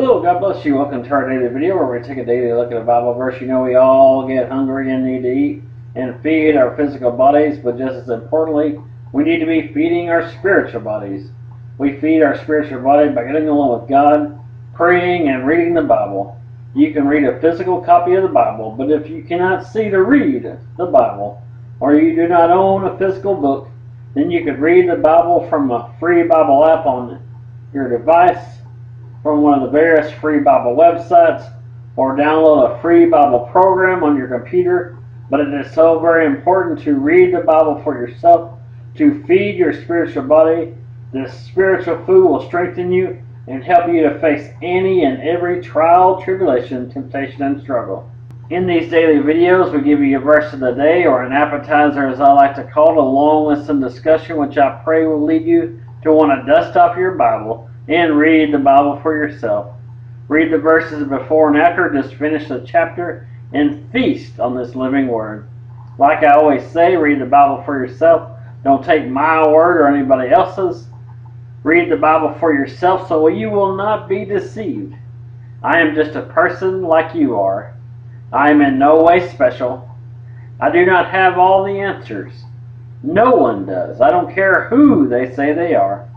Hello, God bless you. Welcome to our daily video where we take a daily look at a Bible verse. You know, we all get hungry and need to eat and feed our physical bodies, but just as importantly, we need to be feeding our spiritual bodies. We feed our spiritual body by getting along with God, praying, and reading the Bible. You can read a physical copy of the Bible, but if you cannot see to read the Bible, or you do not own a physical book, then you could read the Bible from a free Bible app on your device from one of the various free Bible websites or download a free Bible program on your computer. But it is so very important to read the Bible for yourself, to feed your spiritual body. This spiritual food will strengthen you and help you to face any and every trial, tribulation, temptation, and struggle. In these daily videos, we give you a verse of the day, or an appetizer as I like to call it, along with some discussion, which I pray will lead you to want to dust off your Bible and read the Bible for yourself. Read the verses before and after, just finish the chapter, and feast on this living word. Like I always say, read the Bible for yourself. Don't take my word or anybody else's. Read the Bible for yourself so you will not be deceived. I am just a person like you are. I am in no way special. I do not have all the answers. No one does. I don't care who they say they are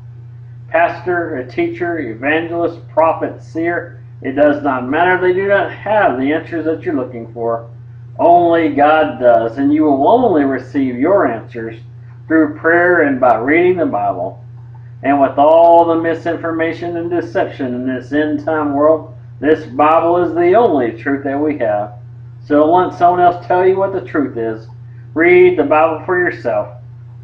pastor, a teacher, evangelist, prophet, seer, it does not matter. They do not have the answers that you're looking for. Only God does, and you will only receive your answers through prayer and by reading the Bible. And with all the misinformation and deception in this end time world, this Bible is the only truth that we have. So don't let someone else tell you what the truth is. Read the Bible for yourself.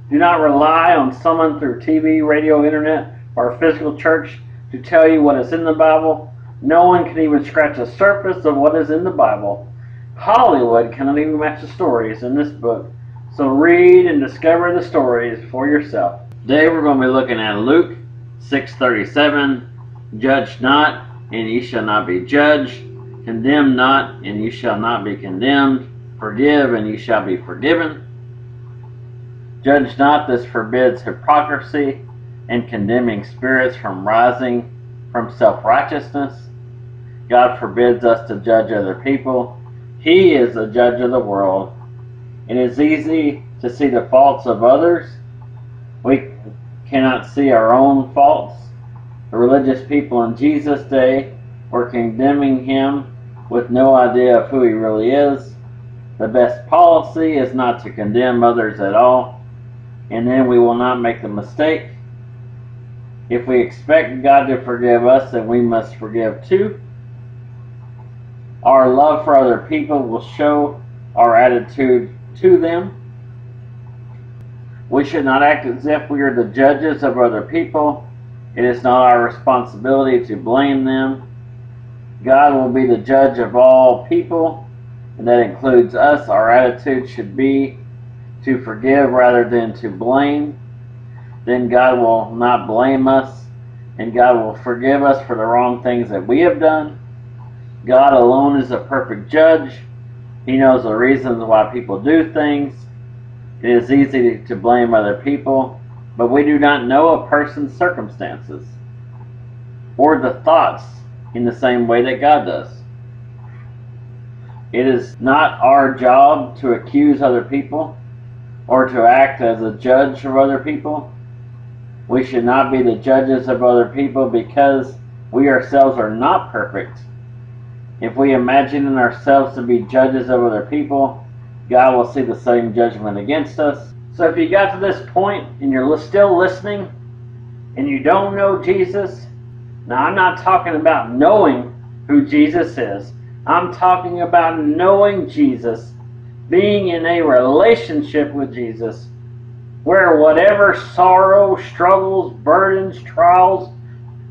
Do not rely on someone through TV, radio, internet, or physical church to tell you what is in the Bible. No one can even scratch the surface of what is in the Bible. Hollywood cannot even match the stories in this book. So read and discover the stories for yourself. Today we're going to be looking at Luke 6:37. Judge not, and ye shall not be judged. Condemn not, and ye shall not be condemned. Forgive, and ye shall be forgiven. Judge not, this forbids hypocrisy and condemning spirits from rising from self righteousness. God forbids us to judge other people. He is the judge of the world. It is easy to see the faults of others. We cannot see our own faults. The religious people in Jesus' day were condemning him with no idea of who he really is. The best policy is not to condemn others at all, and then we will not make the mistake if we expect God to forgive us, then we must forgive too. Our love for other people will show our attitude to them. We should not act as if we are the judges of other people. It is not our responsibility to blame them. God will be the judge of all people, and that includes us. Our attitude should be to forgive rather than to blame then God will not blame us and God will forgive us for the wrong things that we have done. God alone is a perfect judge. He knows the reasons why people do things. It is easy to blame other people, but we do not know a person's circumstances or the thoughts in the same way that God does. It is not our job to accuse other people or to act as a judge of other people. We should not be the judges of other people because we ourselves are not perfect. If we imagine ourselves to be judges of other people, God will see the same judgment against us. So if you got to this point and you're still listening and you don't know Jesus, now I'm not talking about knowing who Jesus is. I'm talking about knowing Jesus, being in a relationship with Jesus where whatever sorrow, struggles, burdens, trials,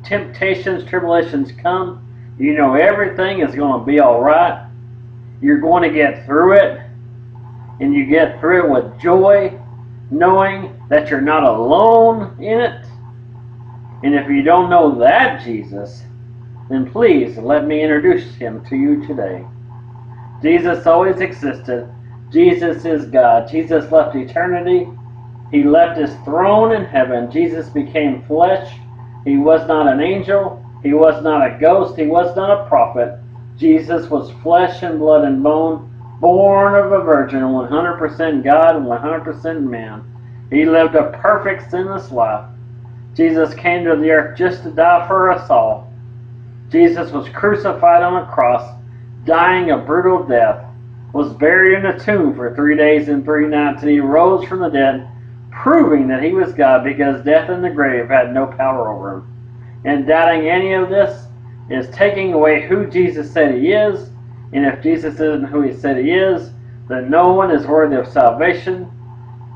temptations, tribulations come, you know everything is going to be all right. You're going to get through it, and you get through it with joy, knowing that you're not alone in it. And if you don't know that Jesus, then please let me introduce him to you today. Jesus always existed. Jesus is God. Jesus left eternity he left his throne in heaven. Jesus became flesh. He was not an angel. He was not a ghost. He was not a prophet. Jesus was flesh and blood and bone, born of a virgin, 100% God and 100% man. He lived a perfect sinless life. Jesus came to the earth just to die for us all. Jesus was crucified on a cross, dying a brutal death, was buried in a tomb for three days and three nights, and he rose from the dead, proving that he was God because death and the grave had no power over him. And doubting any of this is taking away who Jesus said he is, and if Jesus isn't who he said he is, then no one is worthy of salvation.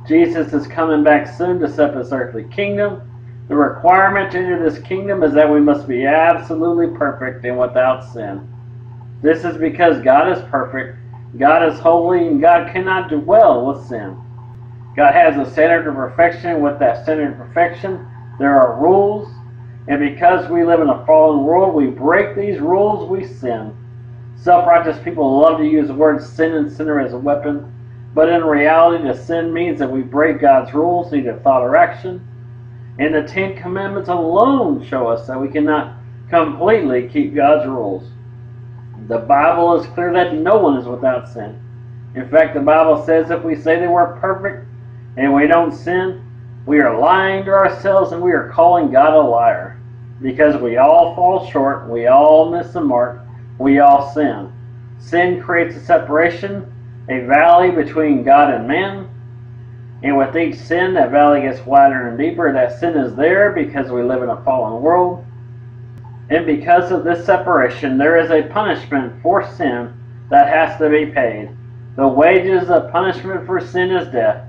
Jesus is coming back soon to set this earthly kingdom. The requirement to enter this kingdom is that we must be absolutely perfect and without sin. This is because God is perfect, God is holy, and God cannot dwell with sin. God has a standard of perfection. With that standard of perfection, there are rules. And because we live in a fallen world, we break these rules, we sin. Self righteous people love to use the word sin and sinner as a weapon. But in reality, the sin means that we break God's rules, either thought or action. And the Ten Commandments alone show us that we cannot completely keep God's rules. The Bible is clear that no one is without sin. In fact, the Bible says if we say that we're perfect and we don't sin, we are lying to ourselves and we are calling God a liar. Because we all fall short, we all miss the mark, we all sin. Sin creates a separation, a valley between God and man, and with each sin, that valley gets wider and deeper. That sin is there because we live in a fallen world. And because of this separation, there is a punishment for sin that has to be paid. The wages of punishment for sin is death.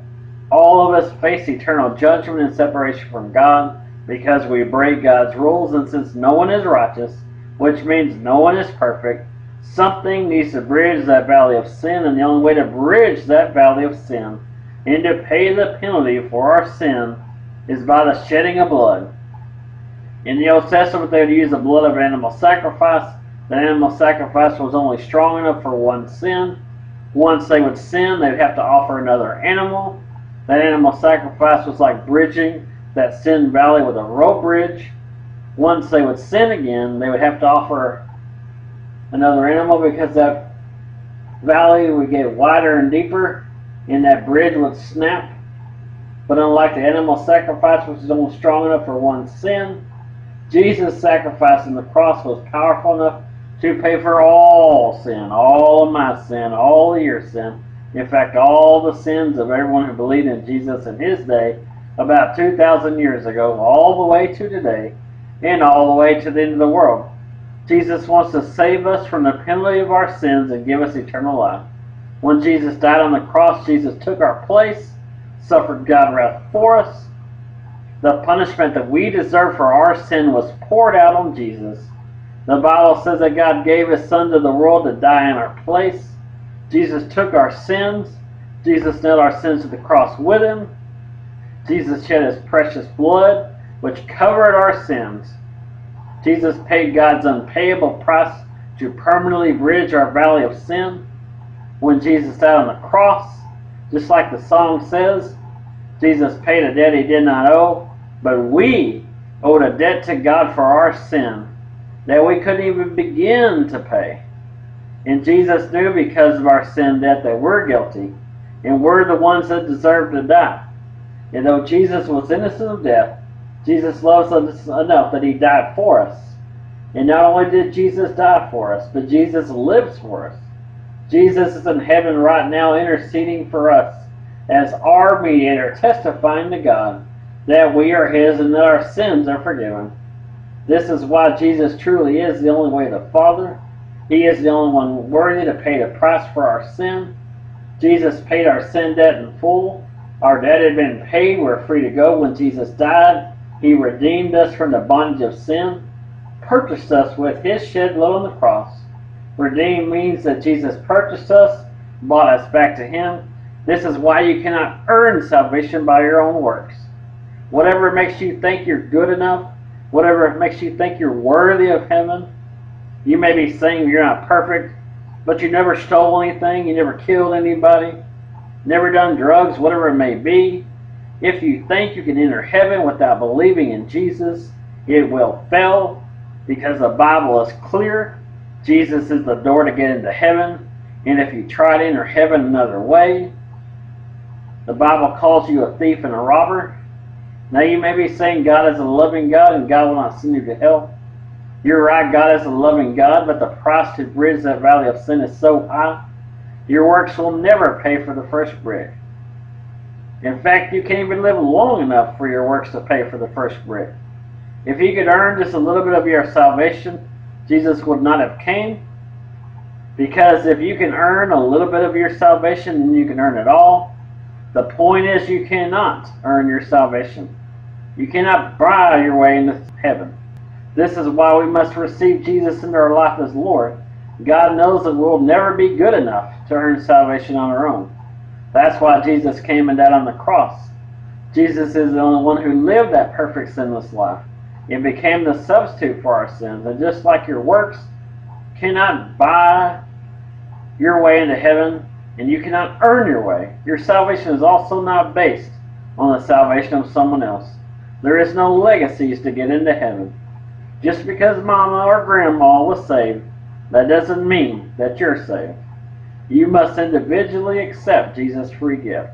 All of us face eternal judgment and separation from God because we break God's rules. And since no one is righteous, which means no one is perfect, something needs to bridge that valley of sin. And the only way to bridge that valley of sin and to pay the penalty for our sin is by the shedding of blood. In the Old Testament, they would use the blood of animal sacrifice. The animal sacrifice was only strong enough for one sin. Once they would sin, they would have to offer another animal. That animal sacrifice was like bridging that sin valley with a rope bridge. Once they would sin again, they would have to offer another animal because that valley would get wider and deeper and that bridge would snap. But unlike the animal sacrifice, which is only strong enough for one sin, Jesus' sacrifice on the cross was powerful enough to pay for all sin, all of my sin, all of your sin. In fact, all the sins of everyone who believed in Jesus in his day, about 2,000 years ago, all the way to today, and all the way to the end of the world. Jesus wants to save us from the penalty of our sins and give us eternal life. When Jesus died on the cross, Jesus took our place, suffered God's wrath for us. The punishment that we deserve for our sin was poured out on Jesus. The Bible says that God gave his son to the world to die in our place. Jesus took our sins. Jesus nailed our sins to the cross with him. Jesus shed his precious blood, which covered our sins. Jesus paid God's unpayable price to permanently bridge our valley of sin when Jesus died on the cross. Just like the song says, Jesus paid a debt he did not owe, but we owed a debt to God for our sin that we couldn't even begin to pay. And Jesus knew because of our sin that they were guilty, and we're the ones that deserve to die. And though Jesus was innocent of death, Jesus loves us enough that he died for us. And not only did Jesus die for us, but Jesus lives for us. Jesus is in heaven right now interceding for us as our mediator, testifying to God that we are His and that our sins are forgiven. This is why Jesus truly is the only way to the Father. He is the only one worthy to pay the price for our sin. Jesus paid our sin debt in full. Our debt had been paid. We're free to go. When Jesus died, He redeemed us from the bondage of sin, purchased us with His shed blood on the cross, Redeem means that Jesus purchased us, bought us back to Him. This is why you cannot earn salvation by your own works. Whatever makes you think you're good enough, whatever makes you think you're worthy of heaven, you may be saying you're not perfect, but you never stole anything, you never killed anybody, never done drugs, whatever it may be. If you think you can enter heaven without believing in Jesus, it will fail because the Bible is clear. Jesus is the door to get into heaven. And if you try to enter heaven another way, the Bible calls you a thief and a robber. Now you may be saying God is a loving God and God will not send you to hell. You're right, God is a loving God, but the price to bridge that valley of sin is so high, your works will never pay for the first brick. In fact, you can't even live long enough for your works to pay for the first brick. If you could earn just a little bit of your salvation, Jesus would not have came. Because if you can earn a little bit of your salvation, then you can earn it all. The point is you cannot earn your salvation. You cannot buy your way into heaven. This is why we must receive Jesus into our life as Lord. God knows that we'll never be good enough to earn salvation on our own. That's why Jesus came and died on the cross. Jesus is the only one who lived that perfect sinless life and became the substitute for our sins. And just like your works cannot buy your way into heaven, and you cannot earn your way, your salvation is also not based on the salvation of someone else. There is no legacies to get into heaven. Just because mama or grandma was saved, that doesn't mean that you're saved. You must individually accept Jesus' free gift.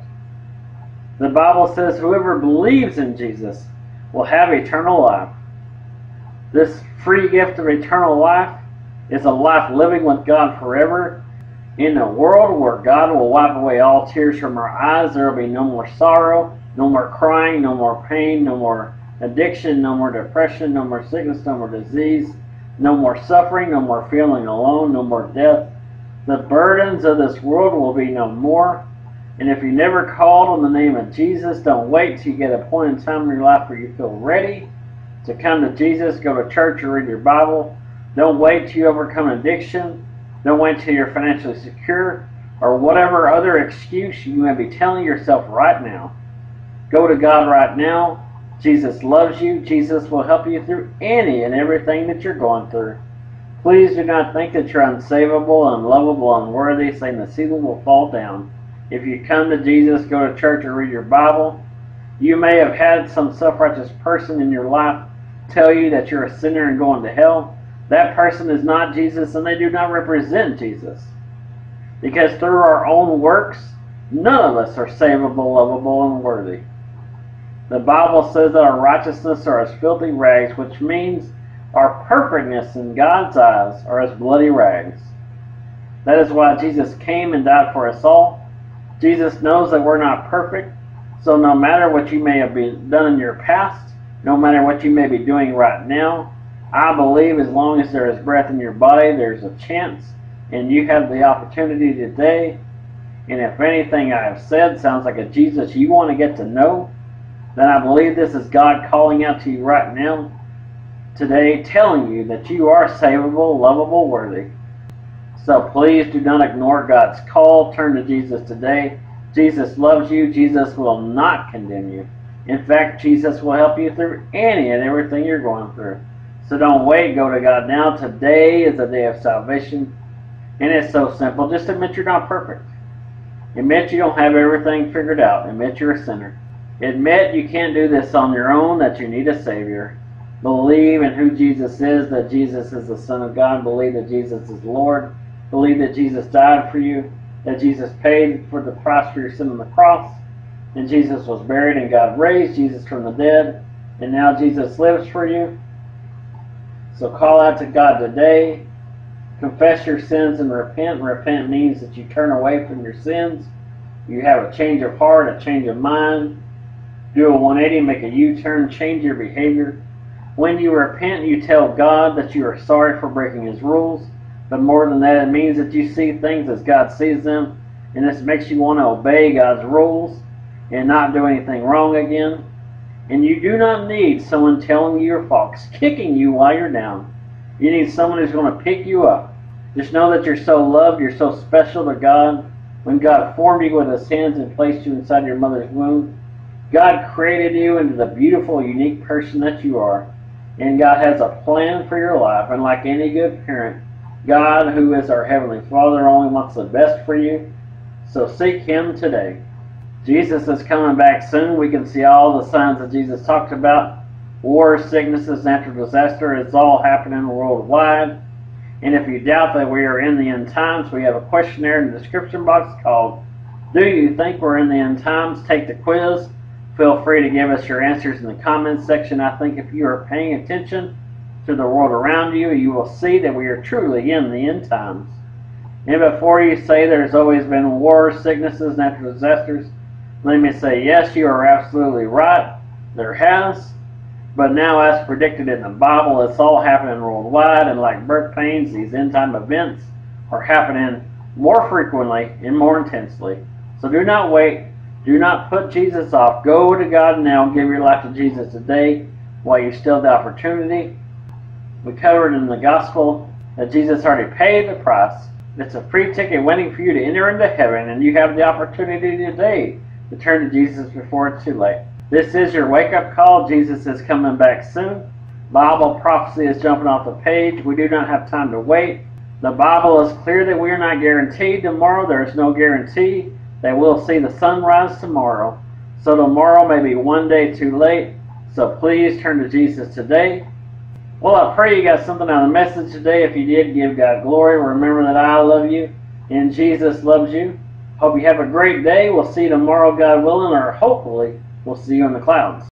The Bible says whoever believes in Jesus will have eternal life. This free gift of eternal life is a life living with God forever in a world where God will wipe away all tears from our eyes. There will be no more sorrow, no more crying, no more pain, no more addiction, no more depression, no more sickness, no more disease, no more suffering, no more feeling alone, no more death. The burdens of this world will be no more. And if you never called on the name of Jesus, don't wait till you get a point in time in your life where you feel ready to come to Jesus, go to church or read your Bible. Don't wait till you overcome addiction. Don't wait till you're financially secure or whatever other excuse you may be telling yourself right now. Go to God right now Jesus loves you. Jesus will help you through any and everything that you're going through. Please do not think that you're unsavable, unlovable, unworthy, saying the ceiling will fall down. If you come to Jesus, go to church, or read your Bible, you may have had some self-righteous person in your life tell you that you're a sinner and going to hell. That person is not Jesus, and they do not represent Jesus. Because through our own works, none of us are savable, lovable, and worthy. The Bible says that our righteousness are as filthy rags, which means our perfectness in God's eyes are as bloody rags. That is why Jesus came and died for us all. Jesus knows that we're not perfect, so no matter what you may have been done in your past, no matter what you may be doing right now, I believe as long as there is breath in your body, there's a chance, and you have the opportunity today. And if anything I have said sounds like a Jesus you want to get to know, then I believe this is God calling out to you right now, today, telling you that you are savable, lovable, worthy. So please do not ignore God's call. Turn to Jesus today. Jesus loves you. Jesus will not condemn you. In fact, Jesus will help you through any and everything you're going through. So don't wait. Go to God now. Today is the day of salvation. And it's so simple. Just admit you're not perfect. Admit you don't have everything figured out. Admit you're a sinner. Admit you can't do this on your own, that you need a Savior. Believe in who Jesus is, that Jesus is the Son of God. Believe that Jesus is Lord. Believe that Jesus died for you, that Jesus paid for the price for your sin on the cross, and Jesus was buried and God raised Jesus from the dead, and now Jesus lives for you. So call out to God today. Confess your sins and repent. Repent means that you turn away from your sins. You have a change of heart, a change of mind do a 180, make a U-turn, change your behavior. When you repent, you tell God that you are sorry for breaking his rules. But more than that, it means that you see things as God sees them. And this makes you want to obey God's rules and not do anything wrong again. And you do not need someone telling you your faults, kicking you while you're down. You need someone who's going to pick you up. Just know that you're so loved, you're so special to God. When God formed you with his hands and placed you inside your mother's womb, God created you into the beautiful, unique person that you are. And God has a plan for your life. And like any good parent, God, who is our Heavenly Father, only wants the best for you. So seek Him today. Jesus is coming back soon. We can see all the signs that Jesus talked about. war, sicknesses, natural disaster. It's all happening worldwide. And if you doubt that we are in the end times, we have a questionnaire in the description box called Do You Think We're in the End Times? Take the quiz. Feel free to give us your answers in the comments section. I think if you are paying attention to the world around you, you will see that we are truly in the end times. And before you say there's always been wars, sicknesses, natural disasters, let me say yes, you are absolutely right. There has. But now, as predicted in the Bible, it's all happening worldwide, and like birth pains, these end time events are happening more frequently and more intensely. So do not wait. Do not put Jesus off. Go to God now. Give your life to Jesus today while you still have the opportunity. We covered in the gospel that Jesus already paid the price. It's a free ticket waiting for you to enter into heaven, and you have the opportunity today to turn to Jesus before it's too late. This is your wake up call. Jesus is coming back soon. Bible prophecy is jumping off the page. We do not have time to wait. The Bible is clear that we are not guaranteed tomorrow. There is no guarantee that we'll see the sunrise tomorrow. So tomorrow may be one day too late. So please turn to Jesus today. Well, I pray you got something out of the message today. If you did, give God glory. Remember that I love you and Jesus loves you. Hope you have a great day. We'll see you tomorrow, God willing, or hopefully we'll see you in the clouds.